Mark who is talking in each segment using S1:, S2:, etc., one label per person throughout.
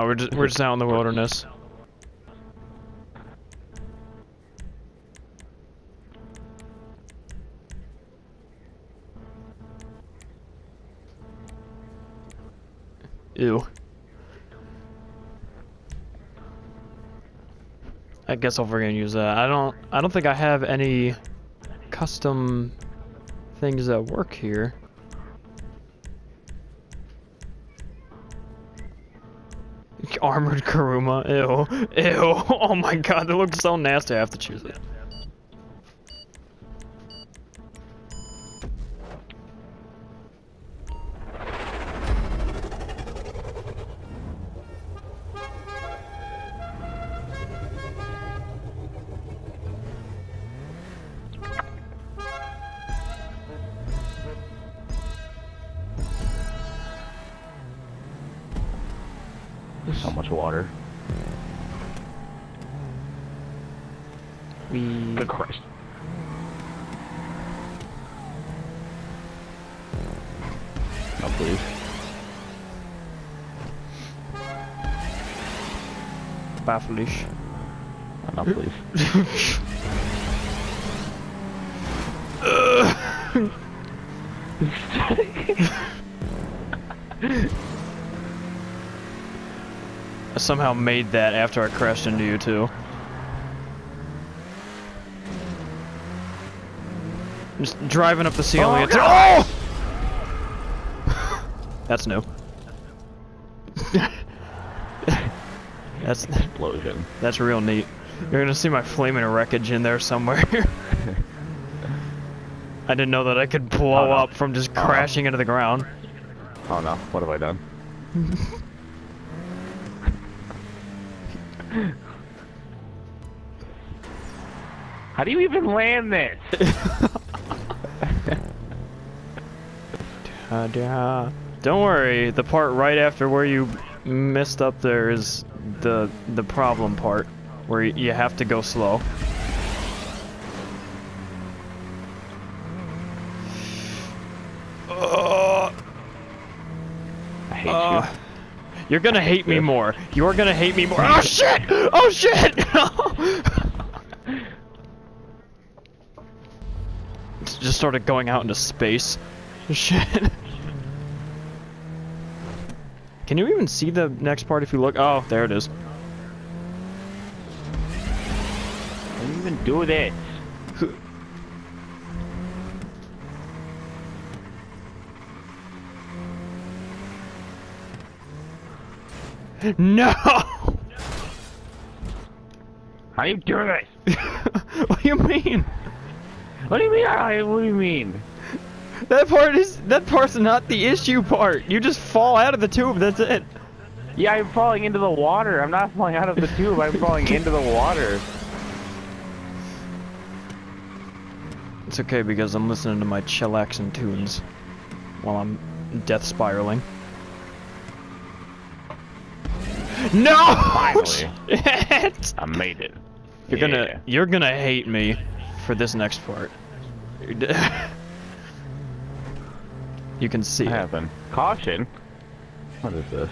S1: Oh, we're just we're just out in the wilderness. Ew. I guess I'll freaking use that. I don't I don't think I have any custom things that work here. Armored Kuruma, ew, ew, oh my god, that looks so nasty, I have to choose it. Bafflish.
S2: No, please.
S1: I somehow made that after I crashed into you too. Just driving up the ceiling.
S2: Oh!
S1: Oh! That's new. That's
S2: Explosion.
S1: that's real neat. You're gonna see my flaming wreckage in there somewhere. I didn't know that I could blow
S2: Oh, no.
S1: up from just
S2: Oh, no.
S1: crashing into the ground.
S2: Oh no, what have I done? How do you even land this?
S1: Don't worry, the part right after where you messed up there is the the problem part, where you have to go slow. Uh,
S2: I hate
S1: uh,
S2: you.
S1: you're gonna hate me more. You're gonna hate me more. Oh shit! Oh shit! Just started going out into space. Shit. Can you even see the next part if you look? Oh, there it is.
S2: How do you even do this?
S1: No!
S2: How do you do this?
S1: what do you mean?
S2: What do you mean? What do you mean?
S1: That part is that part's not the issue part. You just fall out of the tube. That's it.
S2: Yeah, I'm falling into the water. I'm not falling out of the tube. I'm falling into the water.
S1: It's okay because I'm listening to my chillaxing tunes while I'm death spiraling. No!
S2: Finally. I made it.
S1: You're gonna you're gonna hate me for this next part. You can see
S2: What
S1: it.
S2: happened? Caution. What is this?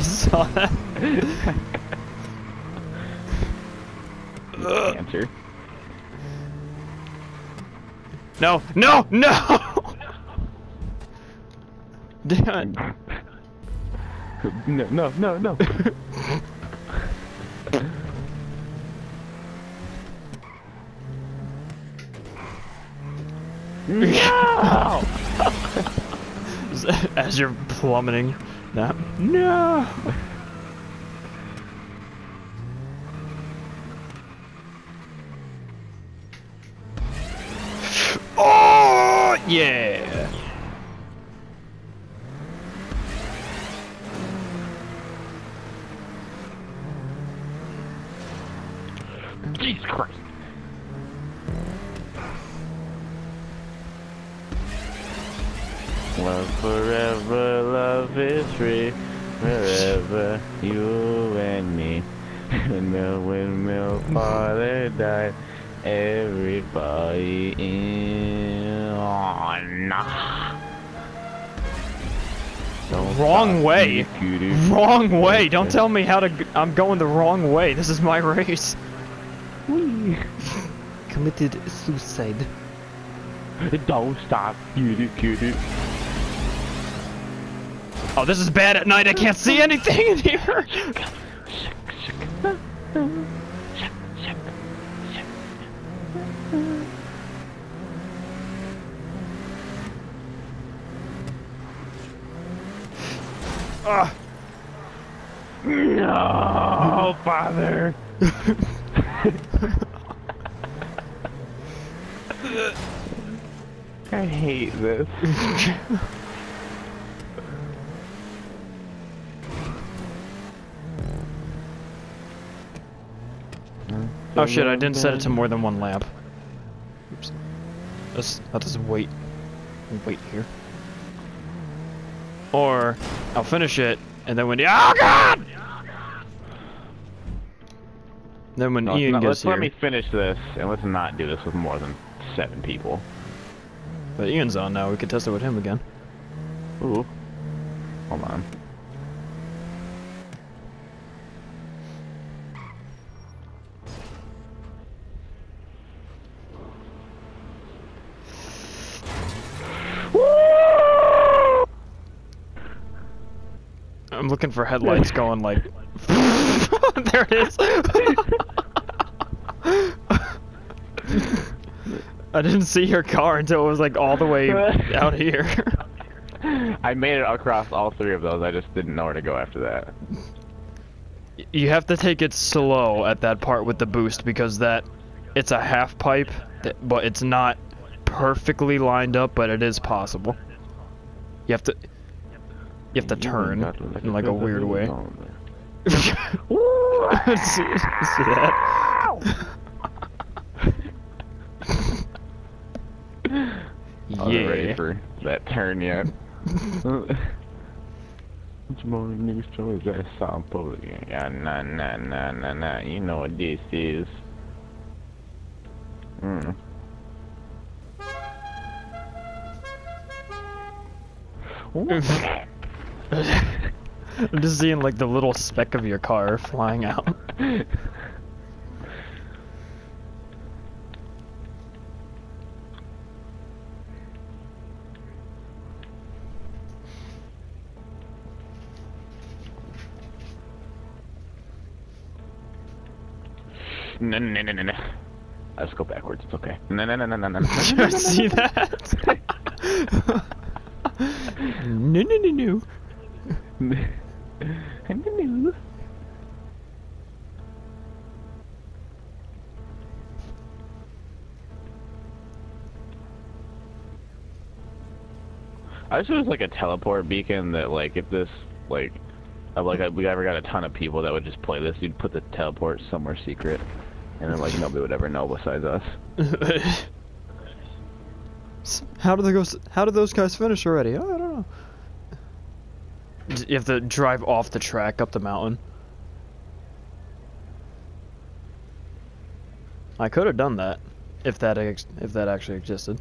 S1: Saw that.
S2: Answer.
S1: No, no, no! Damn it.
S2: No, no, no, no. no!
S1: As you're plummeting. No. No! Oh, yeah!
S2: Jesus Christ. Love forever, love is free, wherever you and me. And the windmill father died, everybody in on. Don't
S1: Wrong way.
S2: cutie.
S1: Wrong way. Don't tell me how to. g- I'm going the wrong way. This is my race.
S2: Whee.
S1: Committed suicide.
S2: Don't stop, cutie, cutie.
S1: Oh, this is bad at night. I can't see anything in here. Ah,
S2: No, father. I hate this.
S1: Oh shit! I didn't set it to more than one lap. Oops. Let's. I'll just wait. Wait here. Or I'll finish it, and then when the oh god! Then when
S2: No,
S1: Ian
S2: no,
S1: gets
S2: let's
S1: here,
S2: let me finish this, and let's not do this with more than seven people.
S1: but Ian's on now. We can test it with him again.
S2: Ooh. Hold on.
S1: I'm looking for headlights going like. there it is. I didn't see your car until it was like all the way out here.
S2: I made it across all three of those. I just didn't know where to go after that.
S1: you have to take it slow at that part with the boost because that it's a half pipe, that, but it's not perfectly lined up, but it is possible. You have to. You have to turn in like a weird way. see, see that?
S2: Wasn't ready for that turn yet. Which morning news stories that sample? Yeah, nah, nah, nah, nah, nah. You know what this is. Mm.
S1: I'm just seeing like the little speck of your car flying out.
S2: No, no, no, no, no. Let's go backwards. It's okay. No, no, no, no, no, no.
S1: Did you see that? no, no, no, no.
S2: No. I wish it was like a teleport beacon that, like, if this, like, like we ever got a ton of people that would just play this, you'd put the teleport somewhere secret, and then like nobody would ever know besides us.
S1: how did go? How did those guys finish already? Oh, I don't know. You have to drive off the track up the mountain. I could have done that, if that if that actually existed.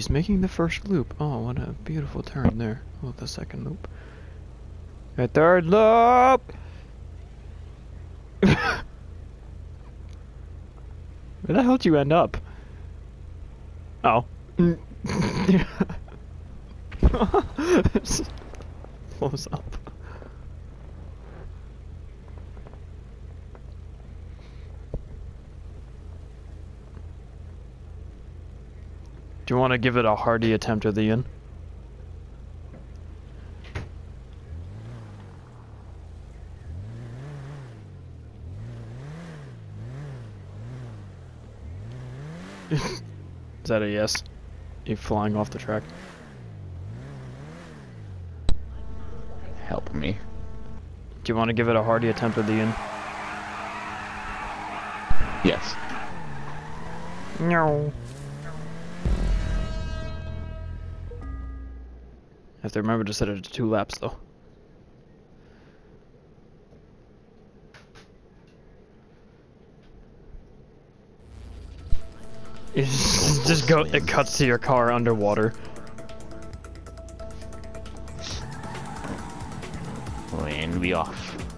S1: He's making the first loop. Oh, what a beautiful turn there. Oh, the second loop. A third loop! Where the hell did you end up? Oh. Close up. Do you want to give it a hearty attempt at the end? Is that a yes? You flying off the track?
S2: Help me.
S1: Do you want to give it a hearty attempt at the end?
S2: Yes.
S1: No. Have to remember to set it to two laps though. It's just go. It cuts to your car underwater.
S2: Oh, and we off.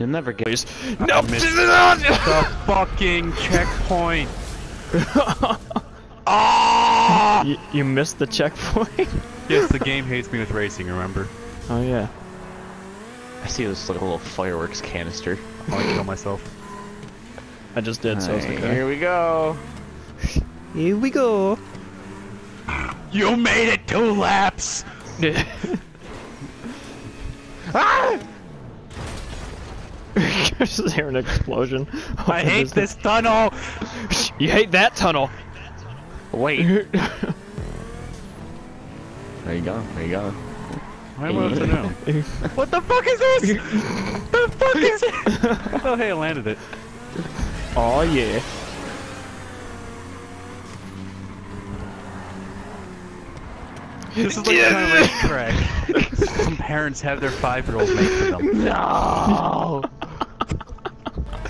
S2: You'll never get.
S1: Please. No.
S3: The fucking checkpoint. Ah!
S1: you, you missed the checkpoint.
S3: Yes, the game hates me with racing. Remember?
S1: oh yeah.
S2: I see this like a little fireworks canister.
S3: I want to kill myself.
S1: I just did. So it's okay.
S2: Here we go.
S1: Here we go.
S3: You made it two laps.
S2: Ah!
S1: Just hear an explosion.
S3: I hate this tunnel.
S1: You hate that tunnel.
S2: Wait. There you go. There you go.
S3: I want to know. What the fuck is this? the fuck is it? Oh hey, I landed it.
S1: oh yeah.
S3: This is like the kind of racetrack some parents have their five-year-old make for them.
S2: No.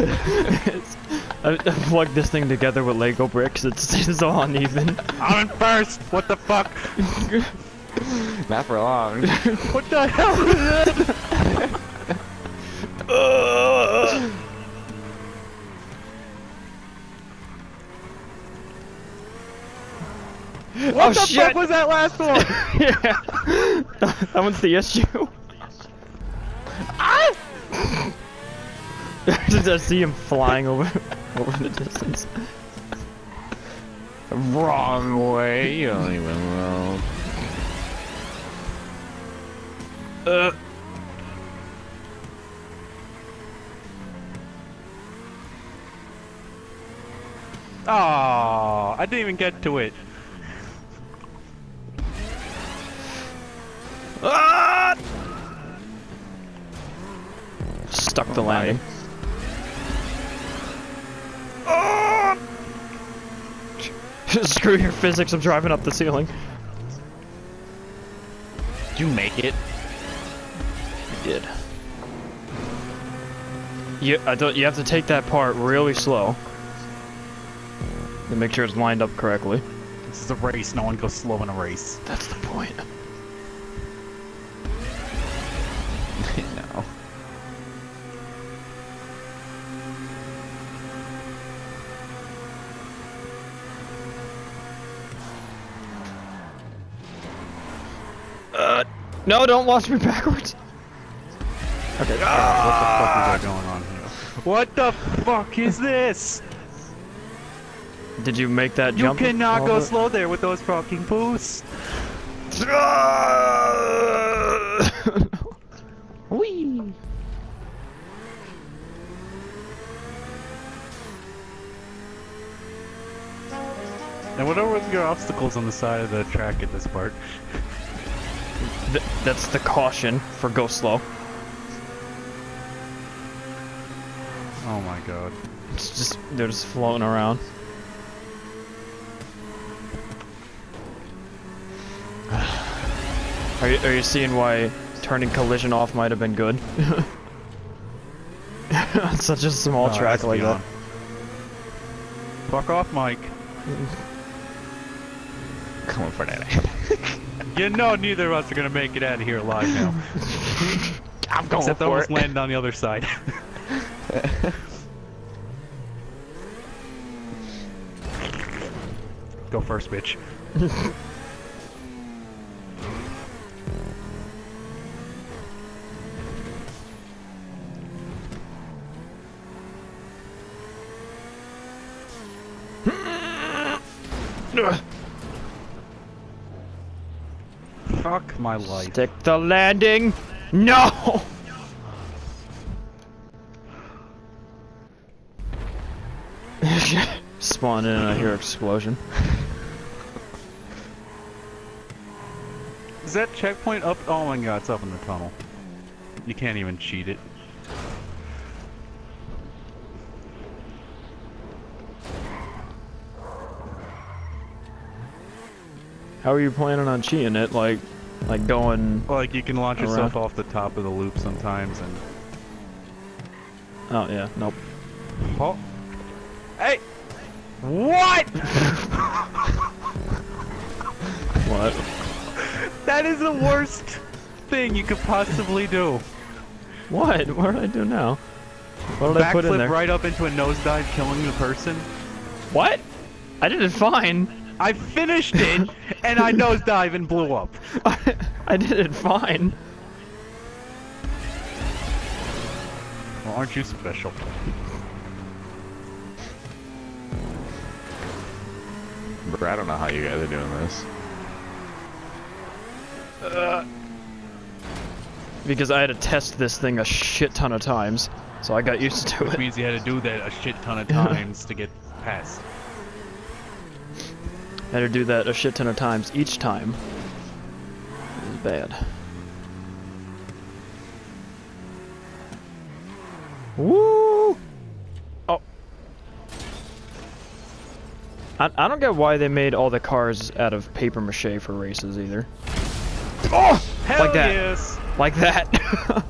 S1: It's- I, I plugged this thing together with Lego bricks. It's, it's all uneven.
S3: I'm in first. What the fuck?
S2: Not for long.
S3: What the hell is this?
S1: Ugh.
S3: What
S1: oh
S3: the
S1: shit!
S3: fuck was that last one?
S1: yeah. that one's the issue. I see him flying over over the distance.
S2: Wrong way. You don't even know.
S1: Uh.
S3: Oh, I didn't even get to it.
S1: Ah! Stuck the landing. Ah! Screw your physics, I'm driving up the ceiling.
S2: Did you make it?
S1: I did. You, I don't, you have to take that part really slow. To make sure it's lined up correctly.
S3: This is a race. No one goes slow in a race.
S1: That's the point.
S2: No,
S1: don't watch me backwards. Okay. Ah!
S3: What the fuck is going on here? What the fuck is this?
S1: Did you make that
S3: You
S1: jump?
S3: You
S1: cannot
S3: go
S1: the-
S3: slow there with those fucking boosts.
S2: Whee!
S3: And what are your obstacles on the side of the track at this part?
S1: Th- that's the caution for go slow.
S3: Oh my god.
S1: It's just they're just floating around. Are you, are you seeing why turning collision off might have been good? On such a small
S3: it
S1: track like that.
S3: Fuck off, Mike.
S2: Coming for that.
S3: You know neither of us are gonna make it out of here alive now.
S2: I'm going
S3: Except
S2: for
S3: almost
S2: it.
S3: landed on the other side. Go first, bitch. My life.
S1: Stick the landing. No. Spawn in and I hear explosion.
S3: Is that checkpoint up? Oh my god, it's up in the tunnel. You can't even cheat it.
S1: How are you planning on cheating it? Like, like going?
S3: Like you can launch yourself off the top of the loop sometimes and.
S1: Oh yeah, nope.
S3: Oh. Hey. What?
S1: What?
S3: that is the worst thing you could possibly do.
S1: What? What did I do now? What did I put in
S3: Backflip
S1: there?
S3: right up into a nosedive, killing the person.
S1: What? I did it fine.
S3: I finished it, and I nosedive and blew up.
S1: I did it fine.
S3: Well, aren't you special?
S2: Bro, I don't know how you guys are doing this.
S1: Because I had to test this thing a shit ton of times, so I got used to
S3: Which
S1: it.
S3: means you had to do that a shit ton of times to get past.
S1: I had to do that a shit ton of times each time. It was bad. Woo! Oh. I, I don't get why they made all the cars out of paper mache for races either. Oh!
S3: Hell
S1: like that.
S3: yes!
S1: Like that.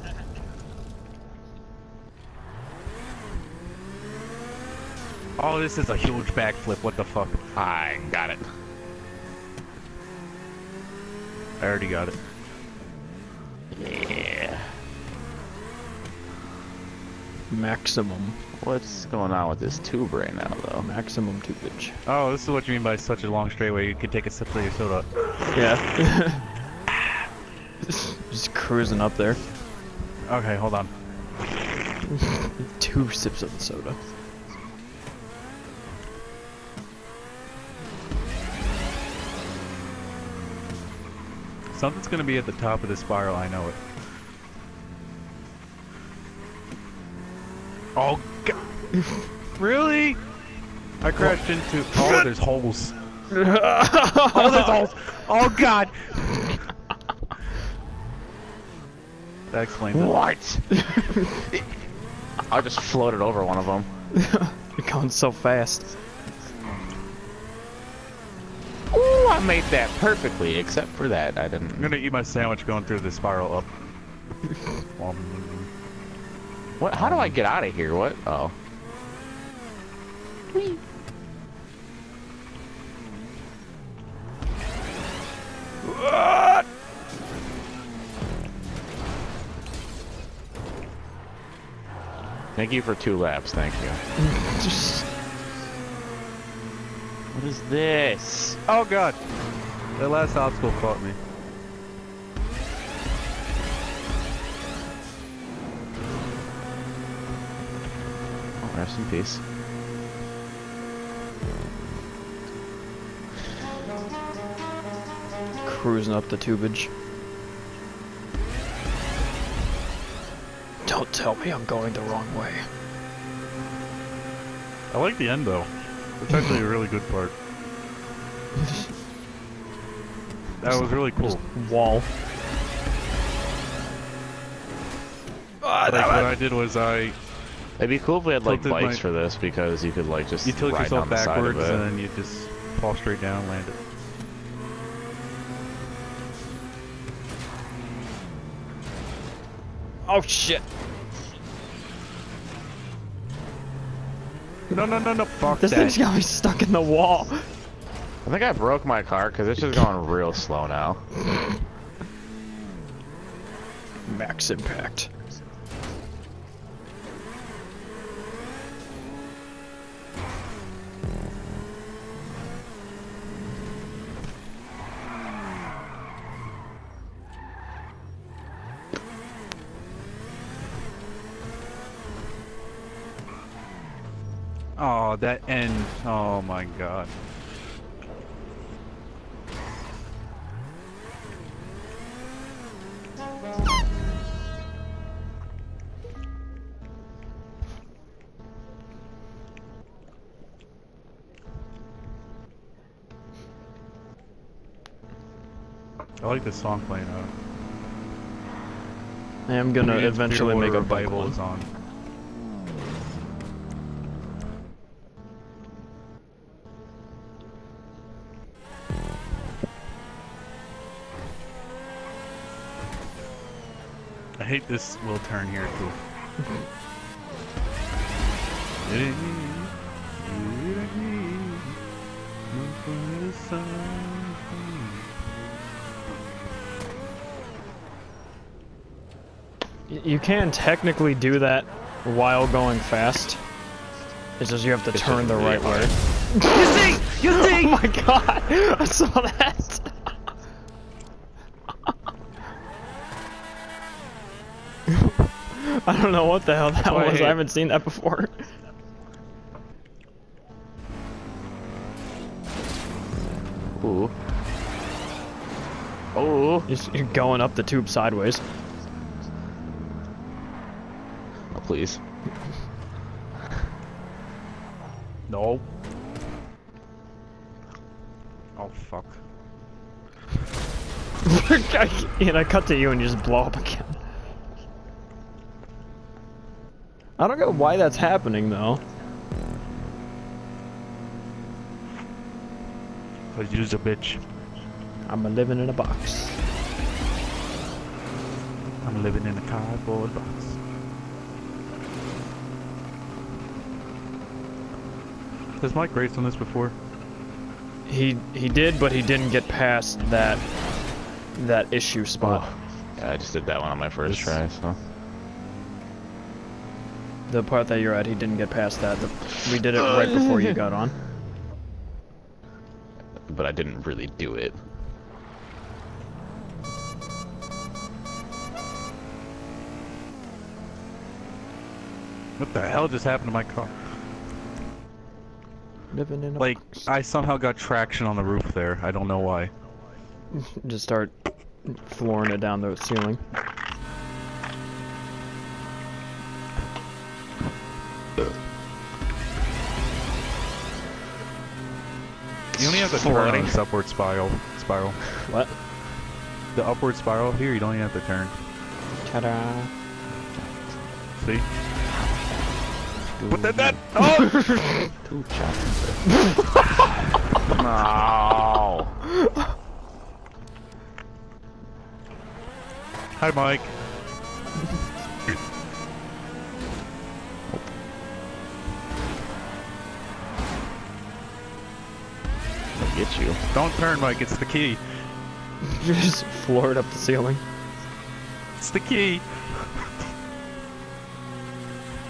S3: Oh, this is a huge backflip. What the fuck?
S2: I got it.
S3: I already got it.
S2: Yeah.
S1: Maximum.
S2: What's going on with this tube right now, though?
S1: Maximum tubage.
S3: Oh, this is what you mean by such a long straightaway. You could take a sip of your soda.
S1: Yeah. just, just cruising up there.
S3: Okay, hold on.
S1: Two sips of the soda.
S3: Something's gonna be at the top of the spiral. I know it. Oh, God. really? I crashed oh. into. Oh, there's holes. Oh, there's holes. Oh God. That explains it.
S2: What? I just floated over one of them.
S1: You're going so fast.
S2: Ooh, I made that perfectly, except for that I didn't.
S3: I'm gonna eat my sandwich going through the spiral up. Um,
S2: What? How do I get out of here? What? Oh. What? Thank you for two laps. Thank you. What is this?
S3: oh God. That last obstacle caught me.
S2: Oh, rest in peace.
S1: cruising up the tubage. Don't tell me I'm going the wrong way.
S3: I like the end though. It's actually a really good part. That was really cool.
S1: Wall.
S3: Ah, like what I did was I
S2: It'd be cool if we had like
S3: Tilted
S2: bikes
S3: my-
S2: for this because you could like just
S3: you tilt yourself
S2: down the side of
S3: backwards
S2: it.
S3: and then you just fall straight down and land it.
S1: Oh shit!
S3: No, no, no, no. Fuck
S1: This
S3: that.
S1: thing's got me stuck in the wall.
S2: I think I broke my car because it's just going real slow now.
S1: Max impact.
S3: Oh, that end. Oh my god. I like this song playing out.
S1: I am gonna eventually make a
S3: Revival is on. Hate this little turn here too.
S1: You can technically do that while going fast. It's just you have to
S2: It's
S1: turn the right way.
S3: You see? You see?
S1: Oh my god! I saw that! I don't know what the hell that
S2: Why I
S1: was. I haven't seen that before.
S2: Ooh. Oh.
S1: You're You're going up the tube sideways.
S2: oh please.
S3: No. Oh fuck.
S1: and I cut to you and you just blow up again. I don't know why that's happening though.
S3: Cause you's a bitch.
S1: I'm a living in a box.
S3: I'm living in a cardboard box. Has Mike raced on this before?
S1: He he did, but he didn't get past that that issue spot.
S2: Oh. Yeah, I just did that one on my first
S3: This-
S2: try, so.
S1: The part that you're at, he didn't get past that. The, we did it right before you got on.
S2: But I didn't really do it.
S3: What the hell just happened to my car?
S1: Living in a
S3: Like,
S1: box.
S3: I somehow got traction on the roof there. I don't know why.
S1: Just start flooring it down the ceiling.
S3: You only have to turn
S1: Floating.
S3: on this upward spiral. Spiral.
S1: What?
S3: The upward spiral here, you don't even have to turn.
S1: Ta-da!
S3: See? What the that? Oh!
S2: Two no.
S3: Hi, Mike.
S2: Get you.
S3: Don't turn, Mike. It's the key.
S1: You just floor it up the ceiling.
S3: It's the key.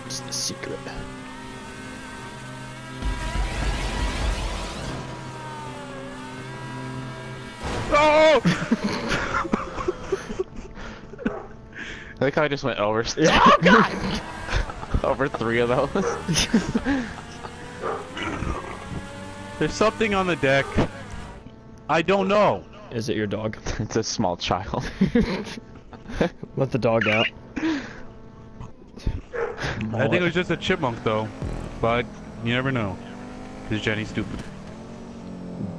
S1: It's the secret.
S3: Oh!
S2: I like how I just went over.
S1: Yeah. Oh god!
S2: over three of those.
S3: There's something on the deck. I don't know.
S1: Is it your dog?
S2: it's a small child.
S1: Let the dog out.
S3: I think it was just a chipmunk, though. But you never know. Is Jenny stupid?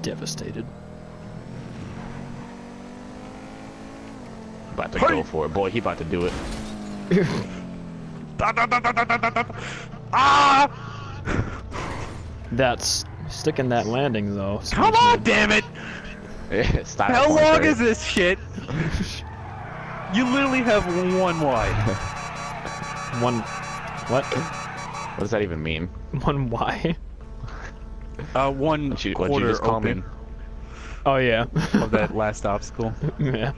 S1: devastated.
S2: about to
S3: Hey!
S2: go for it. Boy, he about to do it.
S3: Da, da, da, da, da, da, da, da. Ah!
S1: That's sticking that landing though.
S3: Come on, damn it!
S2: Style
S3: How long
S2: right?
S3: is this shit? You literally have one wide.
S1: One. What?
S2: What does that even mean?
S1: One Y.
S3: Uh, one
S2: What'd you, what'd
S3: quarter
S2: you just call
S3: open
S2: me?
S1: Oh yeah.
S3: of that last obstacle.
S1: yeah.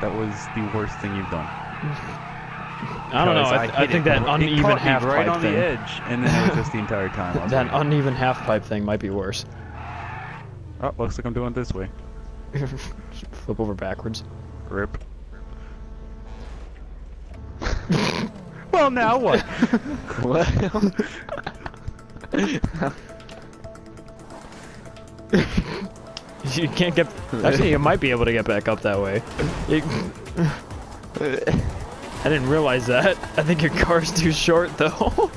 S3: That was the worst thing you've done.
S1: I don't know.
S3: Because
S1: I, I think
S3: it
S1: that uneven
S3: caught me
S1: half
S3: right
S1: pipe
S3: on
S1: thing.
S3: the edge, and then it was just the entire time.
S1: That
S3: like,
S1: uneven half pipe thing might be worse.
S3: oh, looks like I'm doing it this way.
S1: Flip over backwards.
S3: Rip. well, now what?
S2: What?
S1: You can't get. Actually, you might be able to get back up that way. You- I didn't realize that. I think your car's too short though.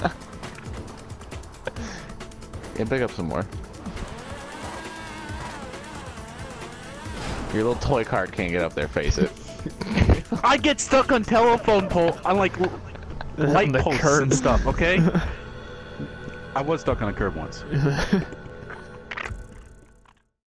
S2: yeah, pick up some more. Your little toy cart can't get up there. Face it.
S3: I get stuck on telephone pole on like l- light
S1: The
S3: posts
S1: curb.
S3: and stuff. Okay. I was stuck on a curb once.